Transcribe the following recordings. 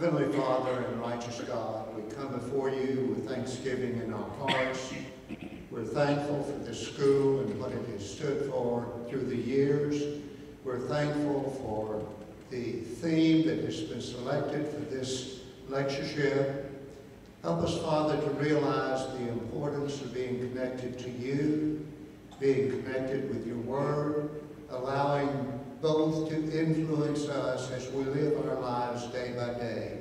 Heavenly Father and righteous God, we come before you with thanksgiving in our hearts. We're thankful for this school and what it has stood for through the years. We're thankful for the theme that has been selected for this lectureship. Help us, Father, to realize the importance of being connected to you, being connected with your word, allowing both to influence us as we live our lives day by day.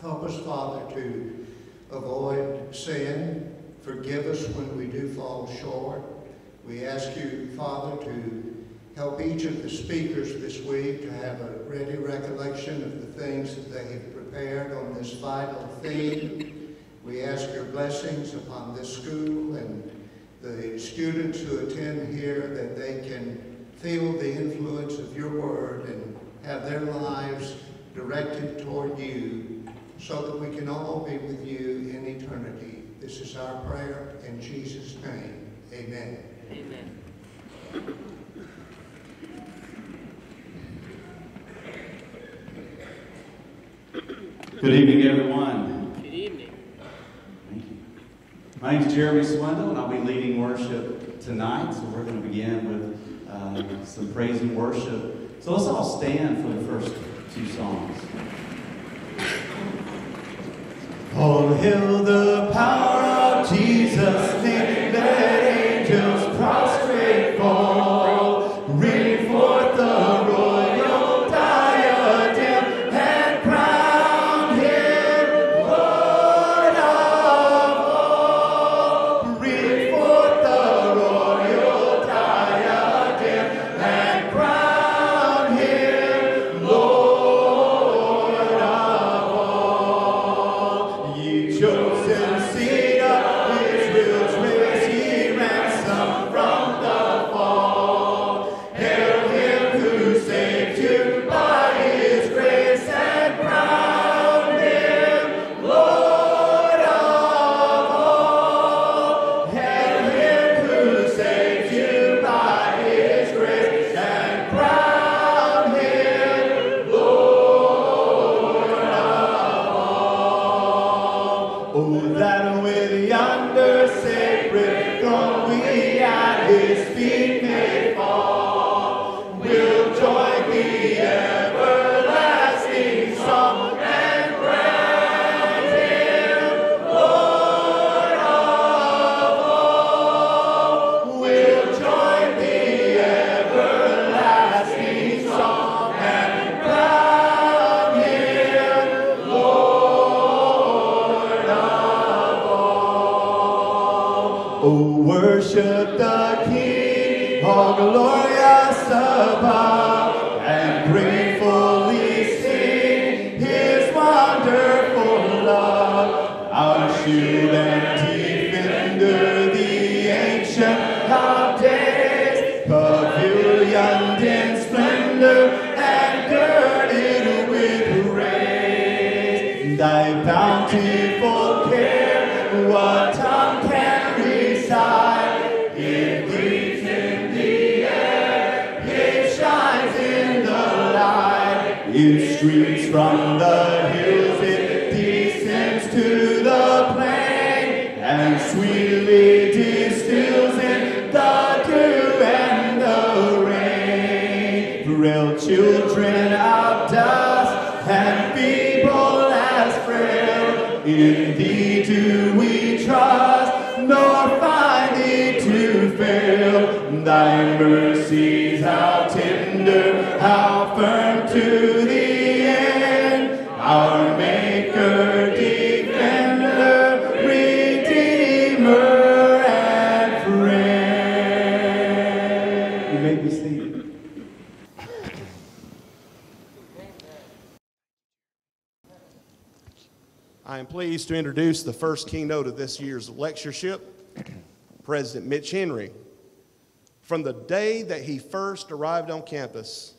Help us, Father, to avoid sin. Forgive us when we do fall short. We ask you, Father, to help each of the speakers this week to have a ready recollection of the things that they have prepared on this vital theme. We ask your blessings upon this school and the students who attend here that they can feel the influence of your word and have their lives directed toward you so that we can all be with you in eternity. This is our prayer in Jesus' name. Amen. Amen. Good evening, everyone. Good evening. Thank you. My name is Jeremy Swindle, and I'll be leading worship tonight. So we're going to begin with uh, some praise and worship. So let's all stand for the first two songs. All hail the power of Jesus' pleased to introduce the first keynote of this year's lectureship, President Mitch Henry. From the day that he first arrived on campus,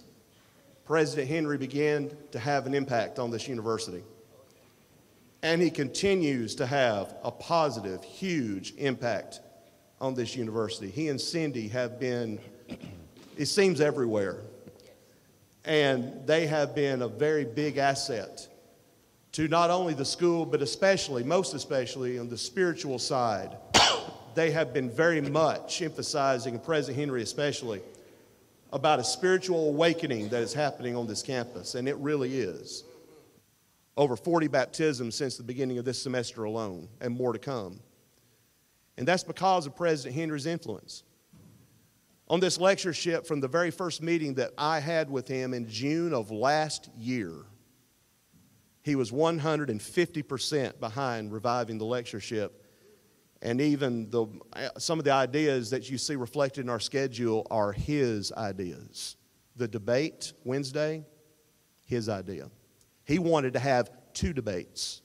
President Henry began to have an impact on this university. And he continues to have a positive, huge impact on this university. He and Cindy have been, it seems, everywhere. And they have been a very big asset to not only the school, but especially, most especially, on the spiritual side. they have been very much emphasizing, President Henry especially, about a spiritual awakening that is happening on this campus, and it really is. Over 40 baptisms since the beginning of this semester alone, and more to come. And that's because of President Henry's influence. On this lectureship, from the very first meeting that I had with him in June of last year, he was 150% behind reviving the lectureship. And even the, some of the ideas that you see reflected in our schedule are his ideas. The debate Wednesday, his idea. He wanted to have two debates.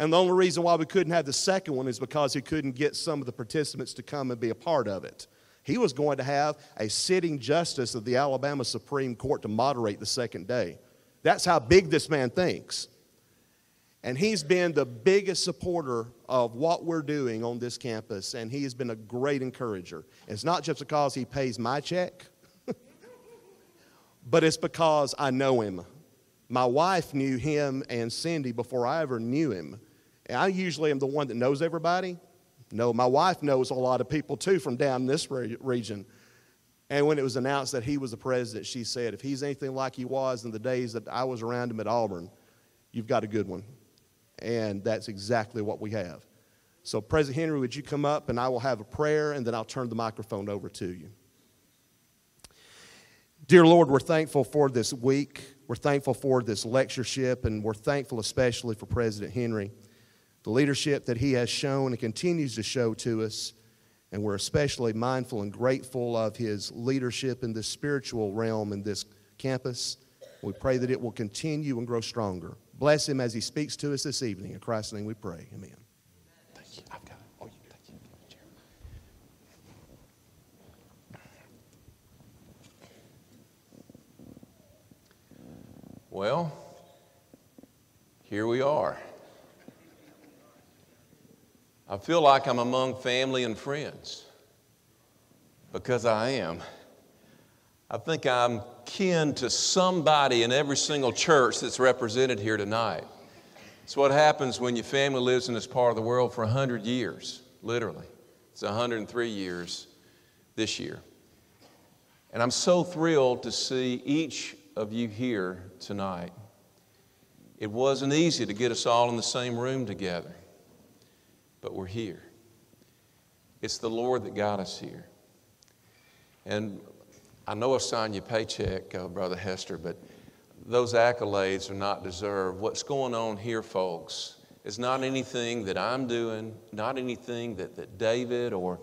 And the only reason why we couldn't have the second one is because he couldn't get some of the participants to come and be a part of it. He was going to have a sitting justice of the Alabama Supreme Court to moderate the second day. That's how big this man thinks. And he's been the biggest supporter of what we're doing on this campus, and he has been a great encourager. It's not just because he pays my check, but it's because I know him. My wife knew him and Cindy before I ever knew him. And I usually am the one that knows everybody. No, my wife knows a lot of people too from down this re- region. And when it was announced that he was the president, she said, if he's anything like he was in the days that I was around him at Auburn, you've got a good one. And that's exactly what we have. So, President Henry, would you come up and I will have a prayer and then I'll turn the microphone over to you. Dear Lord, we're thankful for this week. We're thankful for this lectureship, and we're thankful especially for President Henry, the leadership that he has shown and continues to show to us. And we're especially mindful and grateful of his leadership in this spiritual realm in this campus. We pray that it will continue and grow stronger. Bless him as he speaks to us this evening. In Christ's name we pray. Amen. Thank you. I've got it. Oh, thank you. Well, here we are. I feel like I'm among family and friends because I am. I think I'm kin to somebody in every single church that's represented here tonight. It's what happens when your family lives in this part of the world for 100 years, literally. It's 103 years this year. And I'm so thrilled to see each of you here tonight. It wasn't easy to get us all in the same room together but we're here. It's the Lord that got us here. And I know I signed your paycheck, uh, Brother Hester, but those accolades are not deserved. What's going on here, folks, is not anything that I'm doing, not anything that, that David or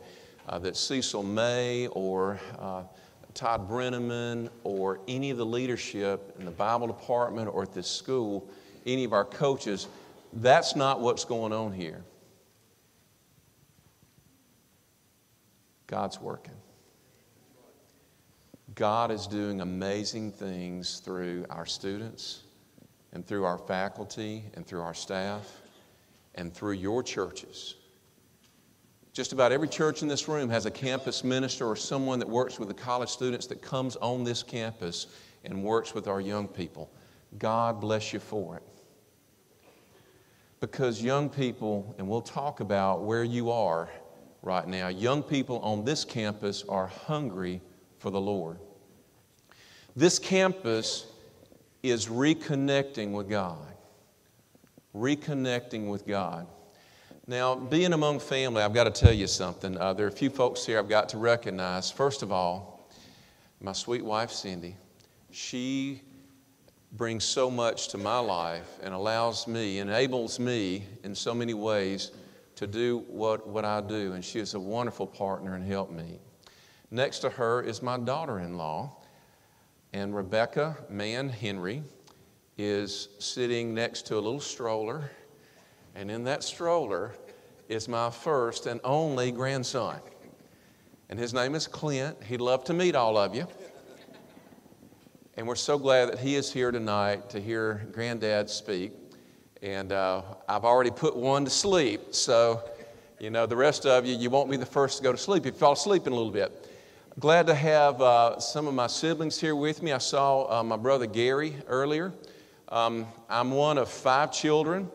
uh, that Cecil May or uh, Todd Brenneman or any of the leadership in the Bible department or at this school, any of our coaches, that's not what's going on here. God's working. God is doing amazing things through our students and through our faculty and through our staff and through your churches. Just about every church in this room has a campus minister or someone that works with the college students that comes on this campus and works with our young people. God bless you for it. Because young people, and we'll talk about where you are right now. Young people on this campus are hungry for the Lord. This campus is reconnecting with God. Reconnecting with God. Now, being among family, I've got to tell you something. Uh, there are a few folks here I've got to recognize. First of all, my sweet wife, Cindy, she brings so much to my life and allows me, enables me in so many ways to do what, what I do, and she is a wonderful partner and helpmate. Next to her is my daughter in law, and Rebecca Mann Henry is sitting next to a little stroller, and in that stroller is my first and only grandson. And his name is Clint. He'd love to meet all of you. And we're so glad that he is here tonight to hear Granddad speak. And uh, I've already put one to sleep. So, you know, the rest of you, you won't be the first to go to sleep if you fall asleep in a little bit. Glad to have uh, some of my siblings here with me. I saw uh, my brother Gary earlier. Um, I'm one of five children.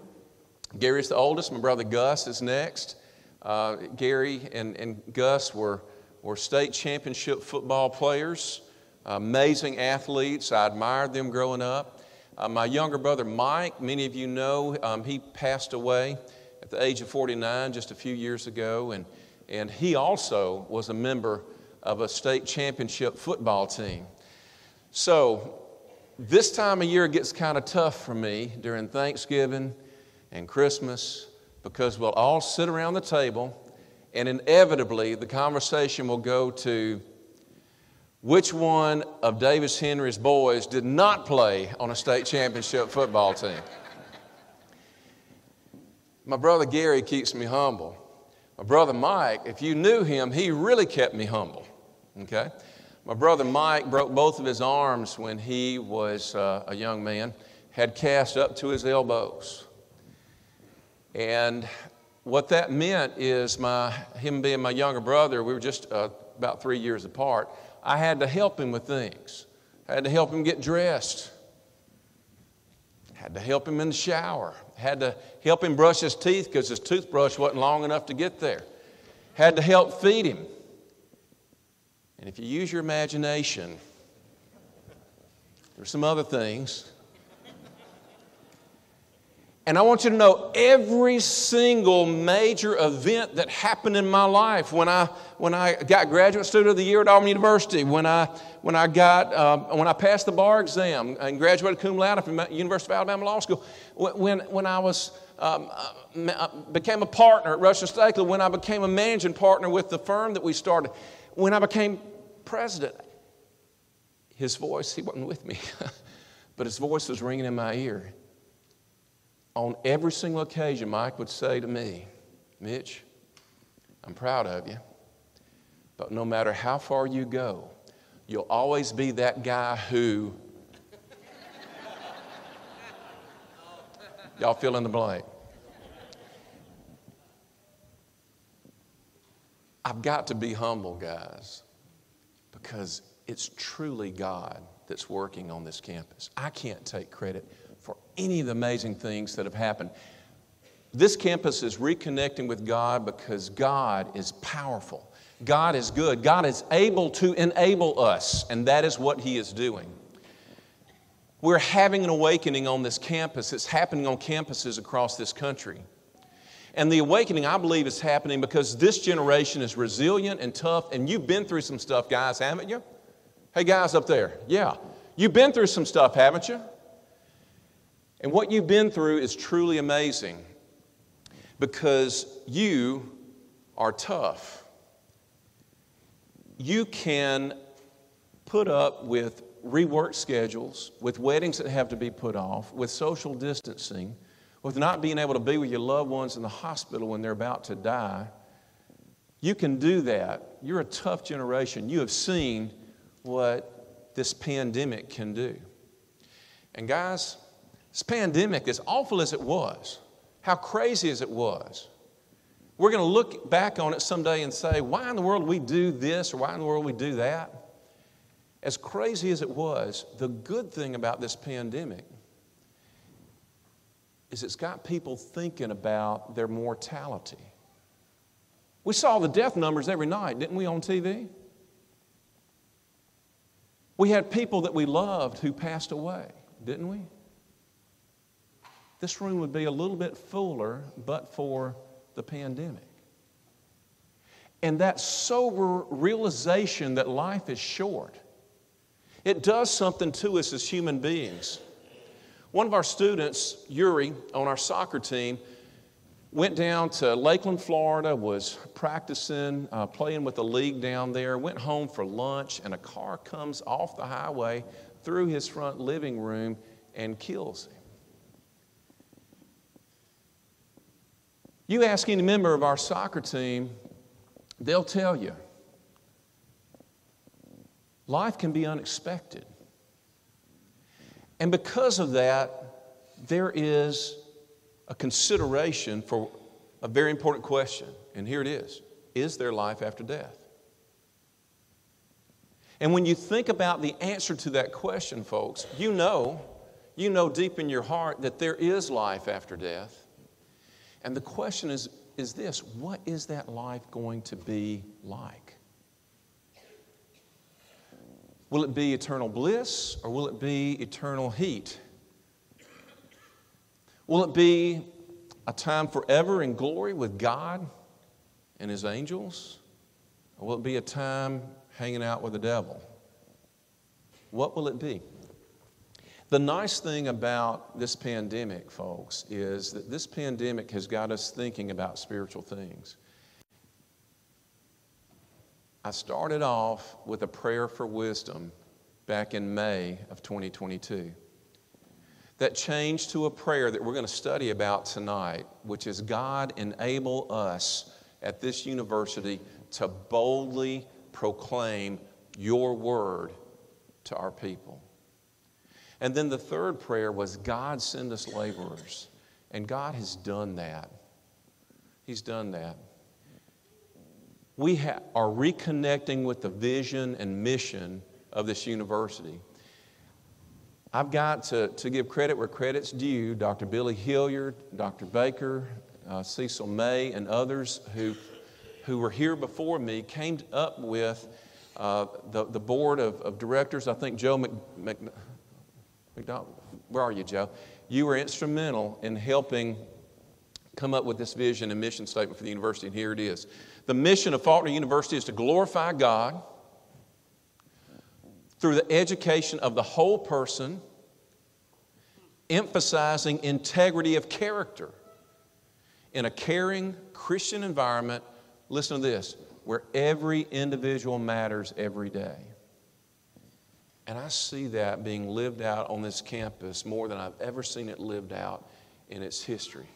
Gary's the oldest. My brother Gus is next. Uh, Gary and, and Gus were, were state championship football players, amazing athletes. I admired them growing up. Uh, my younger brother Mike, many of you know, um, he passed away at the age of 49 just a few years ago, and, and he also was a member of a state championship football team. So, this time of year gets kind of tough for me during Thanksgiving and Christmas because we'll all sit around the table and inevitably the conversation will go to which one of Davis Henry's boys did not play on a state championship football team. My brother Gary keeps me humble. My brother Mike, if you knew him, he really kept me humble. Okay? My brother Mike broke both of his arms when he was uh, a young man, had cast up to his elbows. And what that meant is my, him being my younger brother, we were just uh, about three years apart. I had to help him with things. I had to help him get dressed. I Had to help him in the shower. I Had to help him brush his teeth because his toothbrush wasn't long enough to get there. I Had to help feed him. And if you use your imagination, there's some other things. And I want you to know every single major event that happened in my life when I, when I got graduate student of the year at Auburn University, when I, when I, got, uh, when I passed the bar exam and graduated cum laude from the University of Alabama Law School, when, when I was, um, uh, uh, became a partner at Rushton Stakely, when I became a managing partner with the firm that we started, when I became president, his voice, he wasn't with me, but his voice was ringing in my ear. On every single occasion, Mike would say to me, Mitch, I'm proud of you, but no matter how far you go, you'll always be that guy who. Y'all fill in the blank. I've got to be humble, guys, because it's truly God that's working on this campus. I can't take credit for any of the amazing things that have happened. This campus is reconnecting with God because God is powerful. God is good. God is able to enable us, and that is what He is doing. We're having an awakening on this campus. It's happening on campuses across this country. And the awakening, I believe, is happening because this generation is resilient and tough, and you've been through some stuff, guys, haven't you? Hey, guys up there, yeah. You've been through some stuff, haven't you? And what you've been through is truly amazing because you are tough. You can put up with rework schedules, with weddings that have to be put off, with social distancing, with not being able to be with your loved ones in the hospital when they're about to die. You can do that. You're a tough generation. You have seen what this pandemic can do. And, guys, this pandemic, as awful as it was, how crazy as it was, we're going to look back on it someday and say, why in the world we do this or why in the world we do that? As crazy as it was, the good thing about this pandemic is it's got people thinking about their mortality. We saw the death numbers every night, didn't we, on TV? We had people that we loved who passed away, didn't we? This room would be a little bit fuller but for the pandemic. And that sober realization that life is short, it does something to us as human beings. One of our students, Yuri, on our soccer team, went down to Lakeland, Florida, was practicing, uh, playing with the league down there, went home for lunch, and a car comes off the highway through his front living room and kills him. You ask any member of our soccer team, they'll tell you life can be unexpected. And because of that, there is a consideration for a very important question. And here it is Is there life after death? And when you think about the answer to that question, folks, you know, You know deep in your heart that there is life after death. And the question is, is this what is that life going to be like? Will it be eternal bliss or will it be eternal heat? Will it be a time forever in glory with God and His angels? Or will it be a time hanging out with the devil? What will it be? The nice thing about this pandemic, folks, is that this pandemic has got us thinking about spiritual things. I started off with a prayer for wisdom back in May of 2022. That changed to a prayer that we're going to study about tonight, which is God enable us at this university to boldly proclaim your word to our people. And then the third prayer was God send us laborers. And God has done that. He's done that we ha- are reconnecting with the vision and mission of this university. I've got to, to give credit where credit's due. Dr. Billy Hilyer, Dr. Baker, uh, Cecil May, and others who, who were here before me came up with uh, the, the board of, of directors. I think Joe Mc, Mc, McDonald, where are you, Joe? You were instrumental in helping come up with this vision and mission statement for the university, and here it is. The mission of Faulkner University is to glorify God through the education of the whole person, emphasizing integrity of character in a caring Christian environment. Listen to this where every individual matters every day. And I see that being lived out on this campus more than I've ever seen it lived out in its history.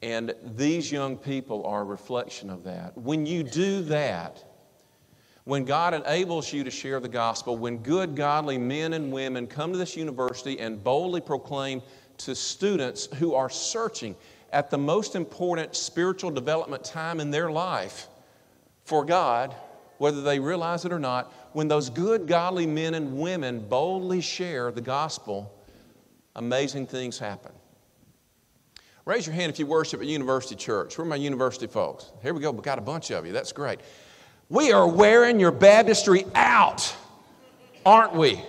And these young people are a reflection of that. When you do that, when God enables you to share the gospel, when good, godly men and women come to this university and boldly proclaim to students who are searching at the most important spiritual development time in their life for God, whether they realize it or not, when those good, godly men and women boldly share the gospel, amazing things happen. Raise your hand if you worship at University Church. Where are my university folks? Here we go. We got a bunch of you. That's great. We are wearing your baptistry out, aren't we?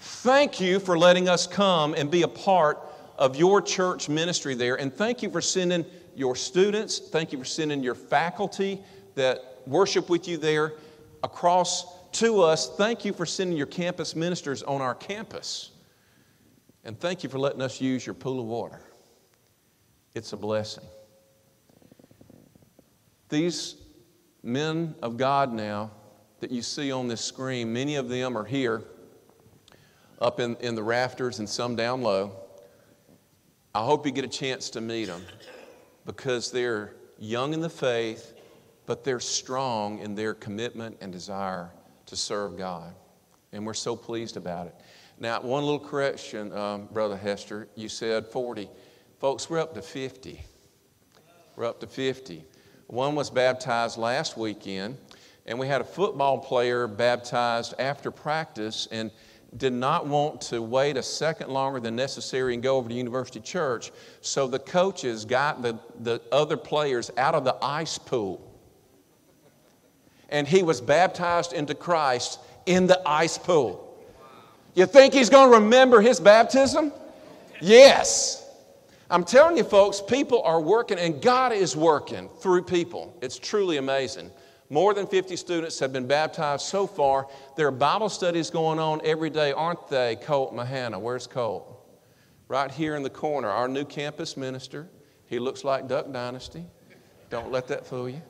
Thank you for letting us come and be a part of your church ministry there. And thank you for sending your students. Thank you for sending your faculty that worship with you there across to us. Thank you for sending your campus ministers on our campus. And thank you for letting us use your pool of water. It's a blessing. These men of God now that you see on this screen, many of them are here up in, in the rafters and some down low. I hope you get a chance to meet them because they're young in the faith, but they're strong in their commitment and desire to serve God. And we're so pleased about it. Now, one little correction, um, Brother Hester. You said 40. Folks, we're up to 50. We're up to 50. One was baptized last weekend, and we had a football player baptized after practice and did not want to wait a second longer than necessary and go over to University Church. So the coaches got the, the other players out of the ice pool. And he was baptized into Christ in the ice pool. You think he's going to remember his baptism? Yes. I'm telling you, folks, people are working and God is working through people. It's truly amazing. More than 50 students have been baptized so far. There are Bible studies going on every day, aren't they, Colt Mahana? Where's Colt? Right here in the corner, our new campus minister. He looks like Duck Dynasty. Don't let that fool you.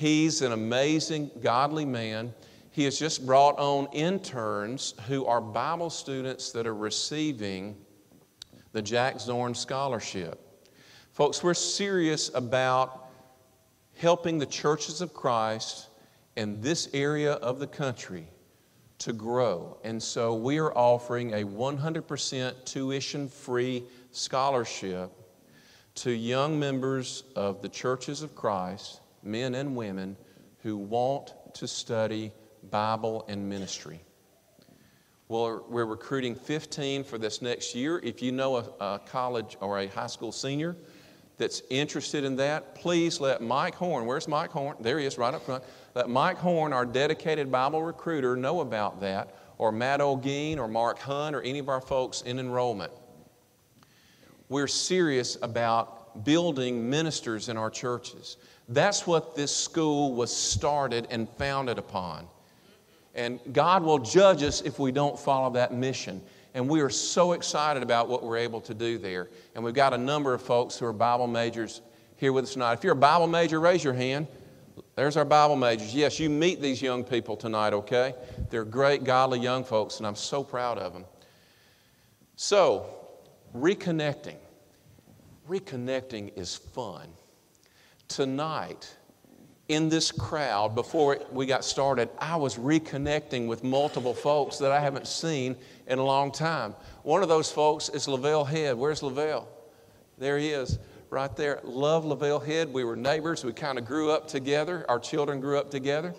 He's an amazing, godly man. He has just brought on interns who are Bible students that are receiving the Jack Zorn Scholarship. Folks, we're serious about helping the churches of Christ in this area of the country to grow. And so we are offering a 100% tuition free scholarship to young members of the churches of Christ, men and women, who want to study Bible and ministry. We're, we're recruiting 15 for this next year. If you know a, a college or a high school senior that's interested in that, please let Mike Horn, where's Mike Horn? There he is, right up front. Let Mike Horn, our dedicated Bible recruiter, know about that, or Matt O'Gean, or Mark Hunt, or any of our folks in enrollment. We're serious about building ministers in our churches. That's what this school was started and founded upon. And God will judge us if we don't follow that mission. And we are so excited about what we're able to do there. And we've got a number of folks who are Bible majors here with us tonight. If you're a Bible major, raise your hand. There's our Bible majors. Yes, you meet these young people tonight, okay? They're great, godly young folks, and I'm so proud of them. So, reconnecting. Reconnecting is fun. Tonight, in this crowd, before we got started, I was reconnecting with multiple folks that I haven't seen in a long time. One of those folks is Lavelle Head. Where's Lavelle? There he is, right there. Love Lavelle Head. We were neighbors. We kind of grew up together. Our children grew up together.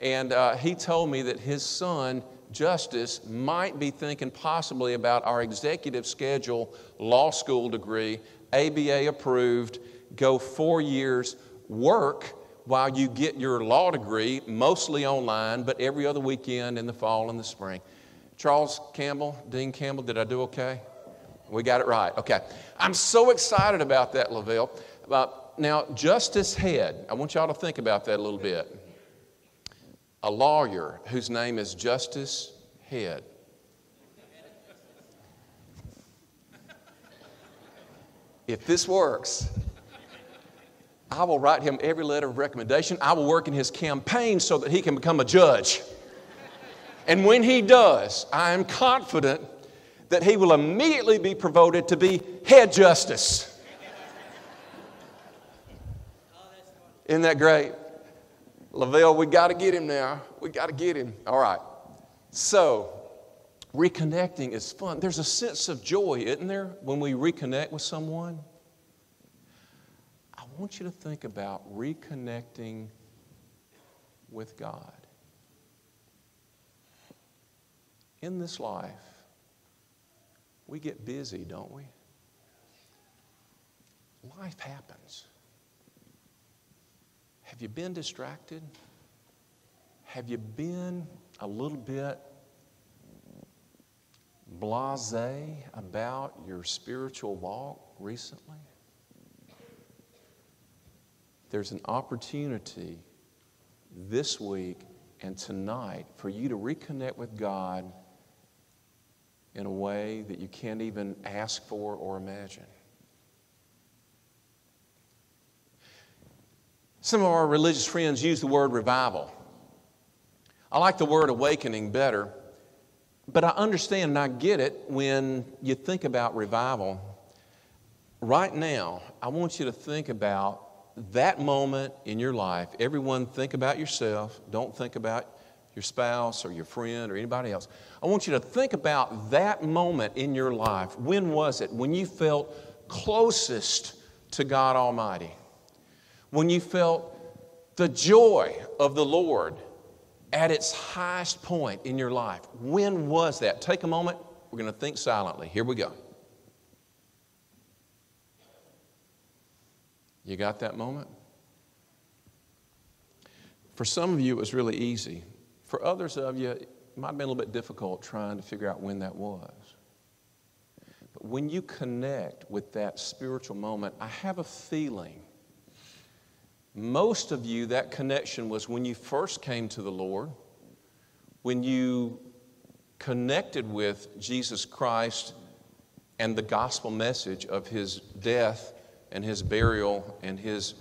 And uh, he told me that his son, Justice, might be thinking possibly about our executive schedule law school degree, ABA approved, go four years, work while you get your law degree, mostly online, but every other weekend in the fall and the spring. Charles Campbell, Dean Campbell, did I do okay? We got it right. Okay. I'm so excited about that, Lavelle. About, now, Justice Head, I want y'all to think about that a little bit. A lawyer whose name is Justice Head. If this works, I will write him every letter of recommendation. I will work in his campaign so that he can become a judge. And when he does, I am confident that he will immediately be promoted to be head justice. Isn't that great? Lavelle, we got to get him now. We got to get him. All right. So, reconnecting is fun. There's a sense of joy, isn't there, when we reconnect with someone? I want you to think about reconnecting with God. In this life, we get busy, don't we? Life happens. Have you been distracted? Have you been a little bit blase about your spiritual walk recently? There's an opportunity this week and tonight for you to reconnect with God in a way that you can't even ask for or imagine. Some of our religious friends use the word revival. I like the word awakening better, but I understand and I get it when you think about revival. Right now, I want you to think about that moment in your life. Everyone, think about yourself. Don't think about your spouse or your friend or anybody else. I want you to think about that moment in your life. When was it? When you felt closest to God Almighty. When you felt the joy of the Lord at its highest point in your life. When was that? Take a moment. We're going to think silently. Here we go. You got that moment? For some of you, it was really easy. For others of you, it might have been a little bit difficult trying to figure out when that was. But when you connect with that spiritual moment, I have a feeling most of you, that connection was when you first came to the Lord, when you connected with Jesus Christ and the gospel message of his death and his burial and his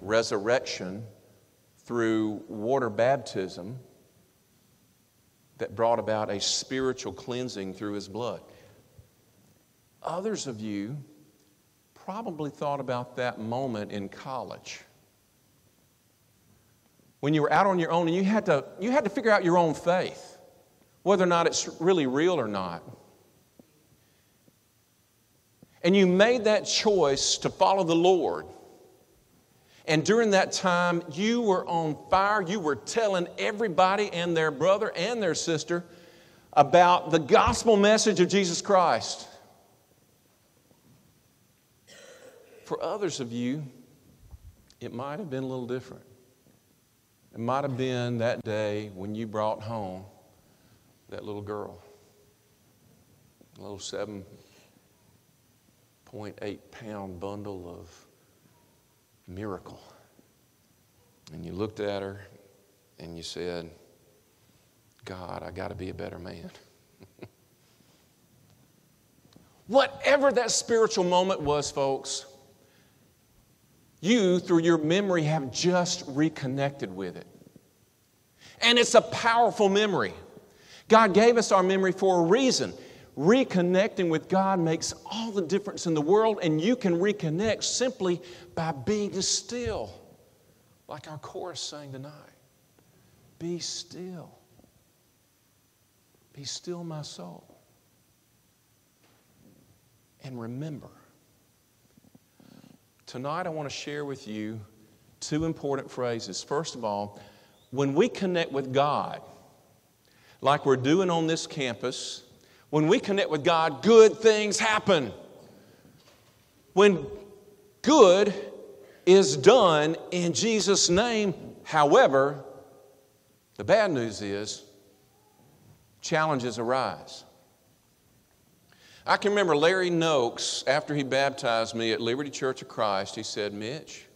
resurrection through water baptism that brought about a spiritual cleansing through his blood. Others of you probably thought about that moment in college when you were out on your own and you had to, you had to figure out your own faith, whether or not it's really real or not. And you made that choice to follow the Lord. And during that time, you were on fire. You were telling everybody and their brother and their sister about the gospel message of Jesus Christ. For others of you, it might have been a little different. It might have been that day when you brought home that little girl, little 7.8 pound bundle of miracle. And you looked at her and you said, God, I got to be a better man. Whatever that spiritual moment was, folks, you, through your memory, have just reconnected with it. And it's a powerful memory. God gave us our memory for a reason. Reconnecting with God makes all the difference in the world, and you can reconnect simply by being still, like our chorus sang tonight. Be still. Be still, my soul. And remember, tonight I want to share with you two important phrases. First of all, when we connect with God, like we're doing on this campus, when we connect with God, good things happen. When good is done in Jesus' name, however, the bad news is challenges arise. I can remember Larry Noakes, after he baptized me at Liberty Church of Christ, he said, Mitch,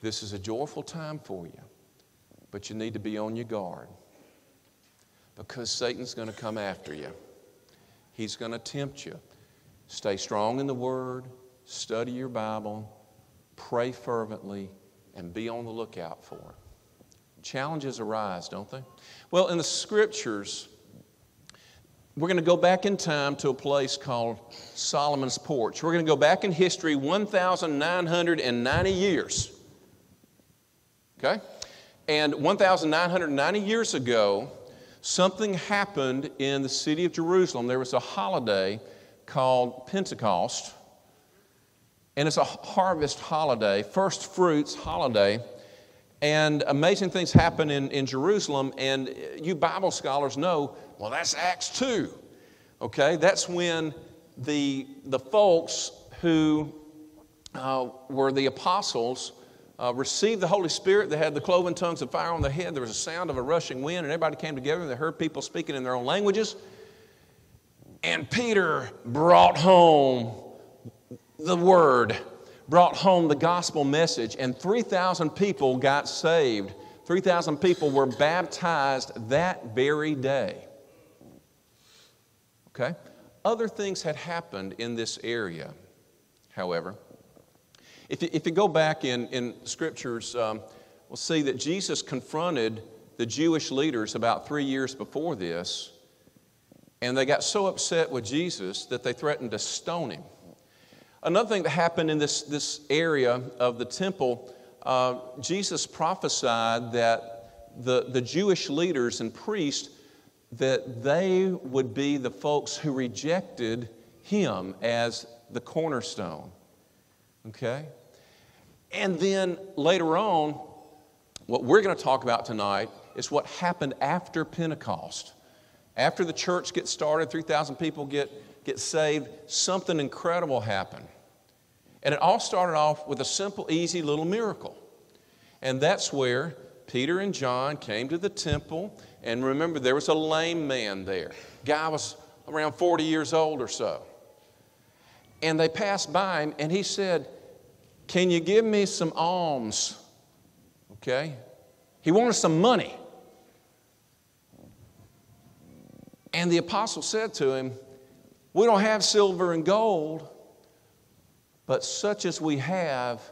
this is a joyful time for you, but you need to be on your guard because Satan's going to come after you. He's going to tempt you. Stay strong in the Word, study your Bible, pray fervently, and be on the lookout for. Challenges arise, don't they? Well, in the scriptures, we're going to go back in time to a place called Solomon's Porch. We're going to go back in history 1,990 years. Okay? And 1,990 years ago, something happened in the city of Jerusalem. There was a holiday called Pentecost, and it's a harvest holiday, first fruits holiday. And amazing things happen in, in Jerusalem, and you Bible scholars know, well, that's Acts 2. Okay, that's when the, the folks who uh, were the apostles uh, received the Holy Spirit. They had the cloven tongues of fire on their head. There was a sound of a rushing wind, and everybody came together. And they heard people speaking in their own languages. And Peter brought home the word brought home the gospel message, and 3,000 people got saved. 3,000 people were baptized that very day. Okay? Other things had happened in this area, however. If you, if you go back in, in scriptures, um, we'll see that Jesus confronted the Jewish leaders about three years before this, and they got so upset with Jesus that they threatened to stone him. Another thing that happened in this, this area of the temple, uh, Jesus prophesied that the, the Jewish leaders and priests, that they would be the folks who rejected him as the cornerstone. Okay? And then later on, what we're going to talk about tonight is what happened after Pentecost. After the church gets started, 3,000 people get get saved, something incredible happened. And it all started off with a simple, easy little miracle. And that's where Peter and John came to the temple. And remember, there was a lame man there. Guy was around 40 years old or so. And they passed by him, and he said, Can you give me some alms? Okay? He wanted some money. And the apostle said to him, we don't have silver and gold, but such as we have,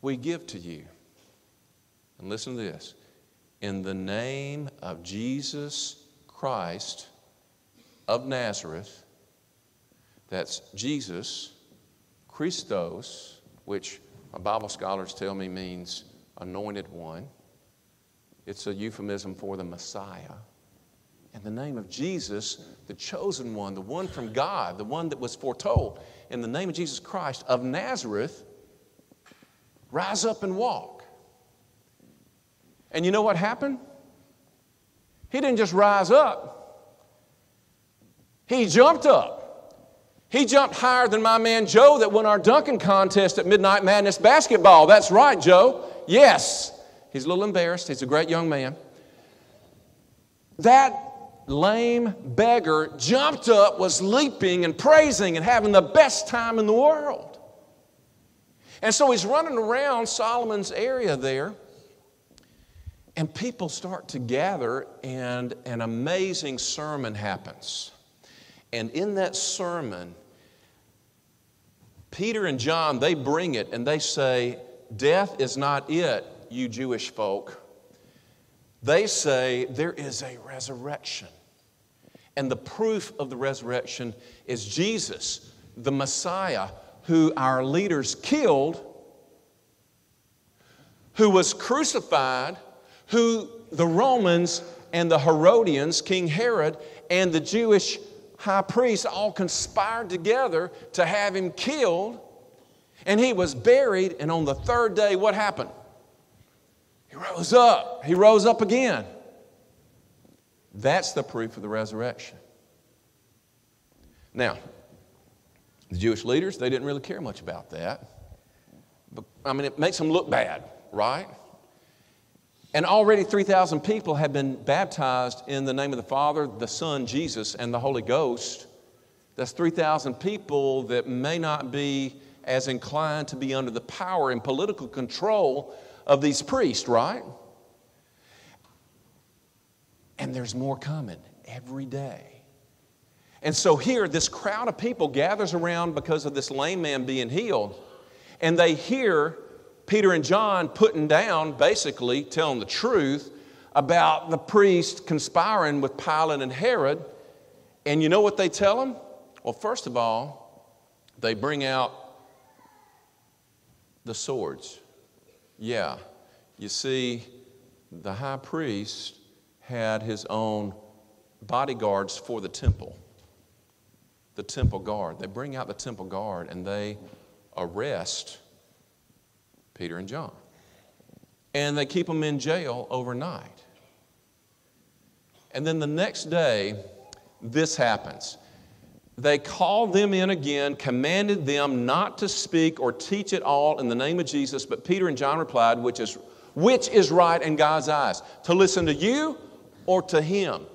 we give to you. And listen to this in the name of Jesus Christ of Nazareth, that's Jesus, Christos, which Bible scholars tell me means anointed one. It's a euphemism for the Messiah in the name of Jesus, the chosen one, the one from God, the one that was foretold, in the name of Jesus Christ of Nazareth, rise up and walk. And you know what happened? He didn't just rise up, He jumped up. He jumped higher than my man Joe that won our dunking contest at Midnight Madness basketball. That's right, Joe. Yes. He's a little embarrassed. He's a great young man. That lame beggar jumped up, was leaping and praising and having the best time in the world. And so he's running around Solomon's area there, and people start to gather, and an amazing sermon happens. And in that sermon, Peter and John, they bring it and they say, Death is not it, you Jewish folk. They say there is a resurrection. And the proof of the resurrection is Jesus, the Messiah, who our leaders killed, who was crucified, who the Romans and the Herodians, King Herod, and the Jewish high priests all conspired together to have him killed. And he was buried, and on the third day, what happened? He rose up. He rose up again. That's the proof of the resurrection. Now, the Jewish leaders, they didn't really care much about that. But, I mean, it makes them look bad, right? And already 3,000 people have been baptized in the name of the Father, the Son, Jesus, and the Holy Ghost. That's 3,000 people that may not be as inclined to be under the power and political control of these priests, right? And there's more coming every day. And so here, this crowd of people gathers around because of this lame man being healed, and they hear Peter and John putting down, basically telling the truth about the priest conspiring with Pilate and Herod. And you know what they tell them? Well, first of all, they bring out the swords. Yeah, you see, the high priest had his own bodyguards for the temple, the temple guard. They bring out the temple guard and they arrest Peter and John. And they keep them in jail overnight. And then the next day, this happens. They called them in again, commanded them not to speak or teach at all in the name of Jesus. But Peter and John replied, Which is, which is right in God's eyes? To listen to you or to him?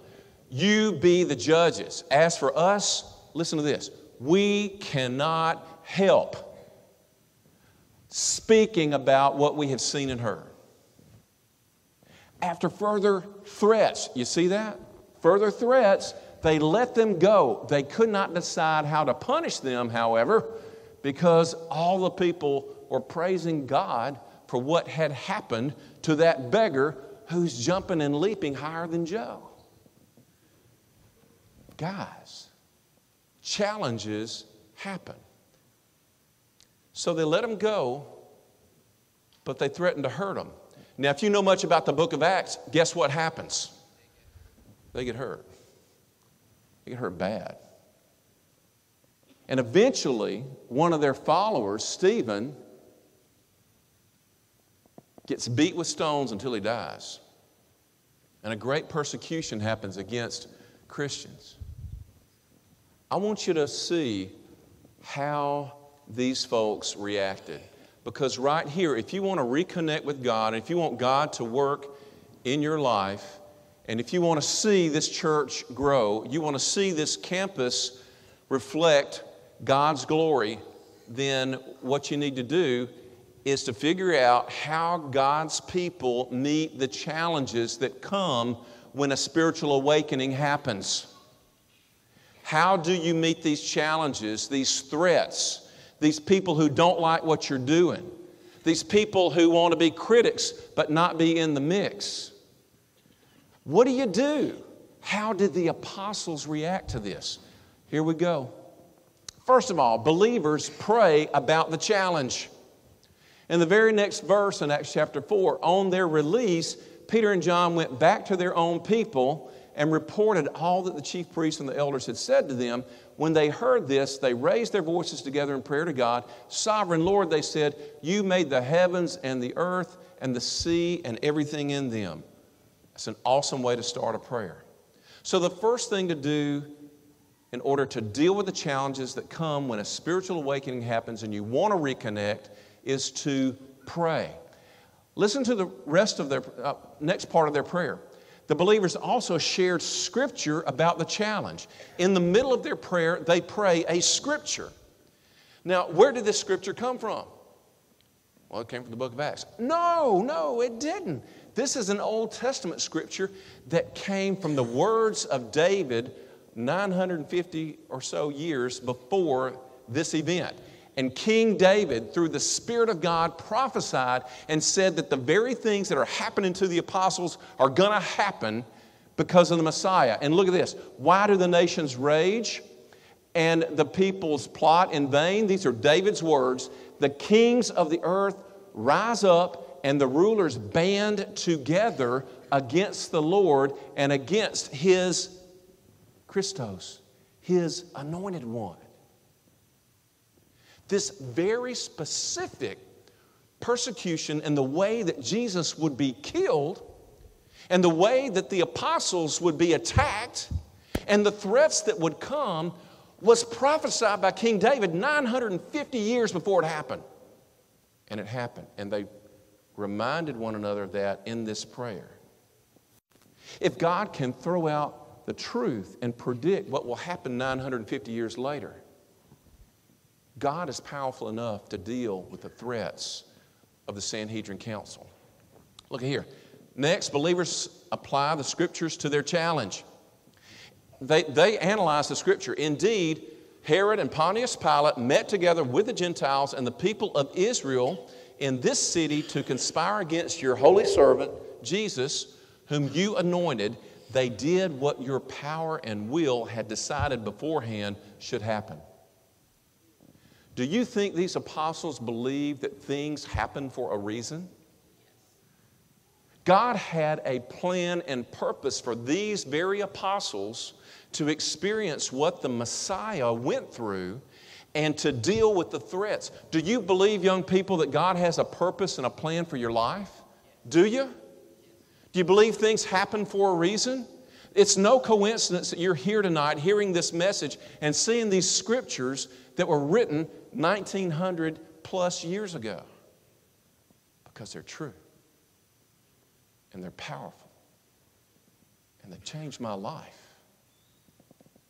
You be the judges. As for us, listen to this we cannot help speaking about what we have seen and heard. After further threats, you see that? Further threats, they let them go. They could not decide how to punish them, however, because all the people were praising God for what had happened to that beggar who's jumping and leaping higher than Joe. Guys, challenges happen. So they let him go, but they threatened to hurt him. Now, if you know much about the book of Acts, guess what happens? They get hurt. They get hurt bad. And eventually, one of their followers, Stephen, gets beat with stones until he dies. And a great persecution happens against Christians. I want you to see how these folks reacted. Because right here, if you want to reconnect with God, and if you want God to work in your life, and if you want to see this church grow, you want to see this campus reflect God's glory, then what you need to do is to figure out how God's people meet the challenges that come when a spiritual awakening happens. How do you meet these challenges, these threats? These people who don't like what you're doing, these people who want to be critics but not be in the mix. What do you do? How did the apostles react to this? Here we go. First of all, believers pray about the challenge. In the very next verse in Acts chapter 4, on their release, Peter and John went back to their own people and reported all that the chief priests and the elders had said to them. When they heard this, they raised their voices together in prayer to God. Sovereign Lord, they said, You made the heavens and the earth and the sea and everything in them. That's an awesome way to start a prayer. So, the first thing to do in order to deal with the challenges that come when a spiritual awakening happens and you want to reconnect is to pray. Listen to the rest of their uh, next part of their prayer. The believers also shared scripture about the challenge. In the middle of their prayer, they pray a scripture. Now, where did this scripture come from? Well, it came from the book of Acts. No, no, it didn't. This is an Old Testament scripture that came from the words of David 950 or so years before this event. And King David, through the Spirit of God, prophesied and said that the very things that are happening to the apostles are going to happen because of the Messiah. And look at this why do the nations rage and the peoples plot in vain? These are David's words. The kings of the earth rise up and the rulers band together against the Lord and against his Christos, his anointed one this very specific persecution and the way that Jesus would be killed, and the way that the apostles would be attacked, and the threats that would come was prophesied by King David 950 years before it happened. And it happened. And they reminded one another of that in this prayer. If God can throw out the truth and predict what will happen 950 years later, God is powerful enough to deal with the threats of the Sanhedrin Council. Look here. Next, believers apply the scriptures to their challenge. They, they analyze the scripture. Indeed, Herod and Pontius Pilate met together with the Gentiles and the people of Israel in this city to conspire against your holy servant, Jesus, whom you anointed. They did what your power and will had decided beforehand should happen. Do you think these apostles believed that things happen for a reason? God had a plan and purpose for these very apostles to experience what the Messiah went through and to deal with the threats. Do you believe, young people, that God has a purpose and a plan for your life? Do you? Do you believe things happen for a reason? It's no coincidence that you're here tonight hearing this message and seeing these scriptures that were written 1900 plus years ago because they're true and they're powerful and they've changed my life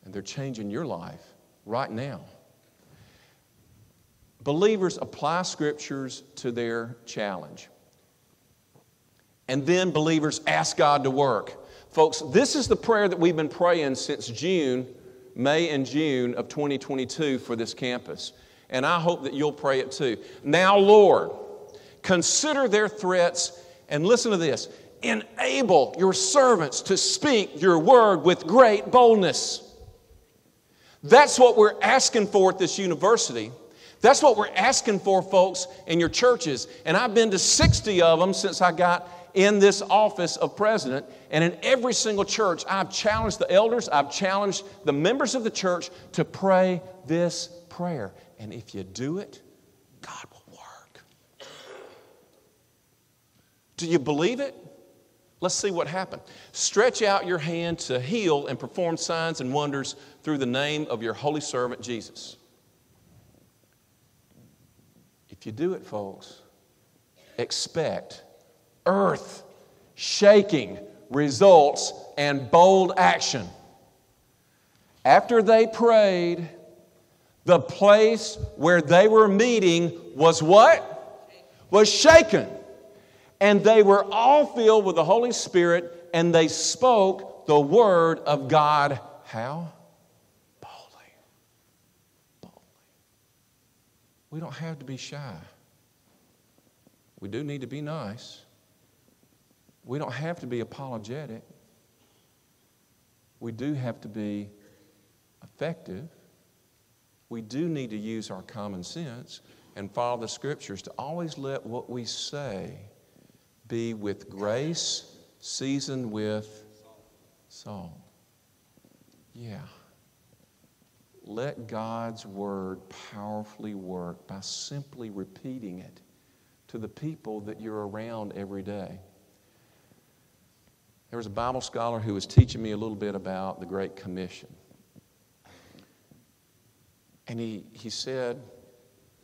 and they're changing your life right now. Believers apply scriptures to their challenge. And then believers ask God to work. Folks, this is the prayer that we've been praying since June, May and June of 2022 for this campus and I hope that you'll pray it too. Now, Lord, consider their threats and listen to this enable your servants to speak your word with great boldness. That's what we're asking for at this university. That's what we're asking for, folks, in your churches. And I've been to 60 of them since I got in this office of president. And in every single church, I've challenged the elders, I've challenged the members of the church to pray this prayer. And if you do it, God will work. Do you believe it? Let's see what happened. Stretch out your hand to heal and perform signs and wonders through the name of your holy servant Jesus. If you do it, folks, expect earth shaking results and bold action. After they prayed, the place where they were meeting was what? Was shaken. And they were all filled with the Holy Spirit and they spoke the word of God. How? Boldly. Boldly. We don't have to be shy. We do need to be nice. We don't have to be apologetic. We do have to be effective we do need to use our common sense and follow the scriptures to always let what we say be with grace, seasoned with salt. Yeah. Let God's word powerfully work by simply repeating it to the people that you're around every day. There was a Bible scholar who was teaching me a little bit about the Great Commission. And he, he said,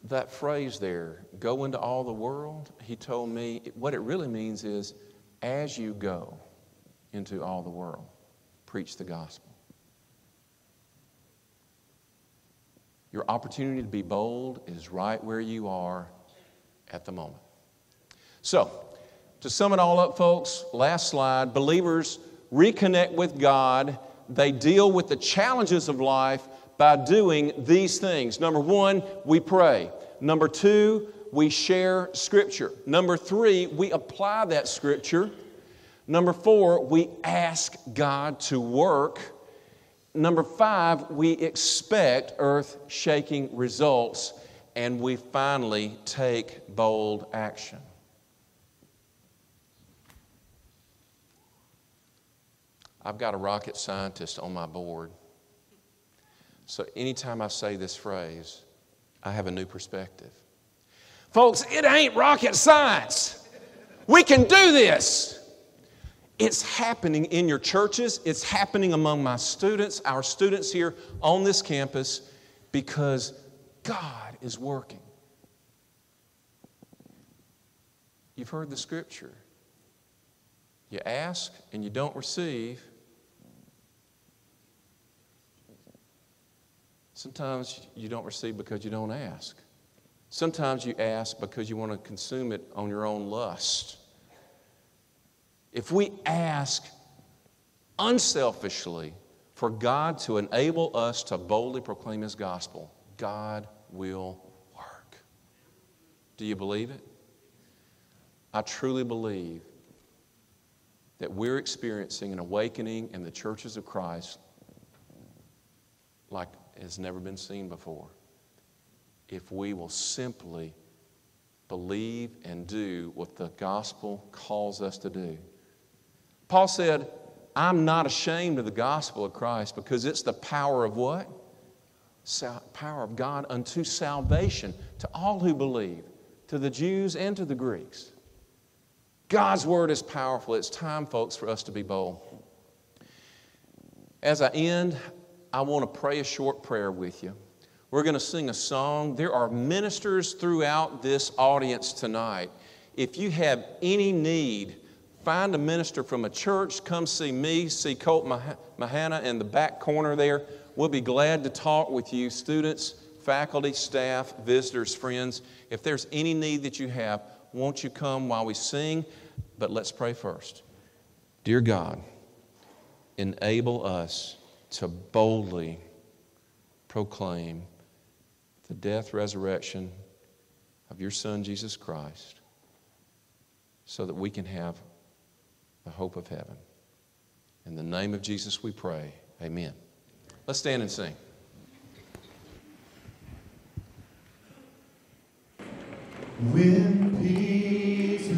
that phrase there, go into all the world, he told me what it really means is as you go into all the world, preach the gospel. Your opportunity to be bold is right where you are at the moment. So, to sum it all up, folks, last slide believers reconnect with God. They deal with the challenges of life by doing these things. Number one, we pray. Number two, we share Scripture. Number three, we apply that Scripture. Number four, we ask God to work. Number five, we expect earth shaking results. And we finally take bold action. I've got a rocket scientist on my board. So anytime I say this phrase, I have a new perspective. Folks, it ain't rocket science. We can do this. It's happening in your churches, it's happening among my students, our students here on this campus, because God is working. You've heard the scripture. You ask and you don't receive. Sometimes you don't receive because you don't ask. Sometimes you ask because you want to consume it on your own lust. If we ask unselfishly for God to enable us to boldly proclaim His gospel, God will work. Do you believe it? I truly believe that we're experiencing an awakening in the churches of Christ like has never been seen before. If we will simply believe and do what the gospel calls us to do. Paul said, I'm not ashamed of the gospel of Christ because it's the power of what? Sal- power of God unto salvation to all who believe, to the Jews and to the Greeks. God's word is powerful. It's time, folks, for us to be bold. As I end, I want to pray a short prayer with you. We're going to sing a song. There are ministers throughout this audience tonight. If you have any need, find a minister from a church. Come see me, see Colt Mahana in the back corner there. We'll be glad to talk with you, students, faculty, staff, visitors, friends. If there's any need that you have, won't you come while we sing? But let's pray first. Dear God, enable us to boldly proclaim the death, resurrection of your Son, Jesus Christ, so that we can have the hope of heaven. In the name of Jesus we pray. Amen. Let's stand and sing. When peace